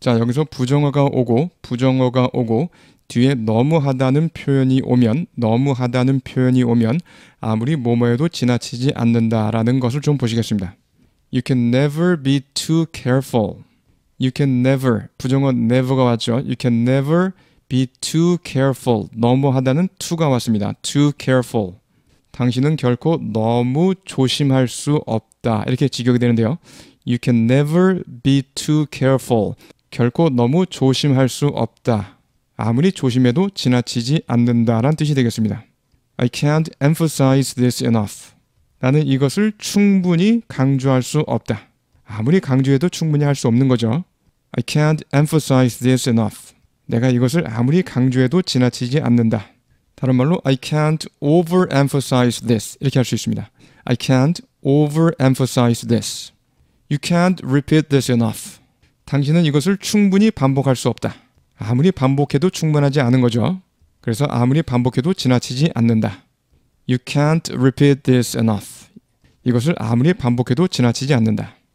자, 여기서 부정어가 오고 부정어가 오고 뒤에 너무하다는 표현이 오면 너무하다는 표현이 오면 아무리 뭐뭐해도 지나치지 않는다라는 것을 좀 보시겠습니다. You can never be too careful. You can never 부정어 never가 왔죠. You can never be too careful. 너무하다는 to가 왔습니다. too careful. 당신은 결코 너무 조심할 수 없다. 이렇게 직역이 되는데요. You can never be too careful. 결코 너무 조심할 수 없다. 아무리 조심해도 지나치지 않는다란 뜻이 되겠습니다. I can't emphasize this enough. 나는 이것을 충분히 강조할 수 없다. 아무리 강조해도 충분히 할 수 없는 거죠. I can't emphasize this enough. 내가 이것을 아무리 강조해도 지나치지 않는다. 다른 말로 I can't overemphasize this 이렇게 할 수 있습니다. I can't overemphasize this. You can't repeat this enough. 당신은 이것을 충분히 반복할 수 없다. 아무리 반복해도 충분하지 않은 거죠. 그래서 아무리 반복해도 지나치지 않는다. You can't repeat this enough. 이것을 아무리 반복해도 지나치지 않는다.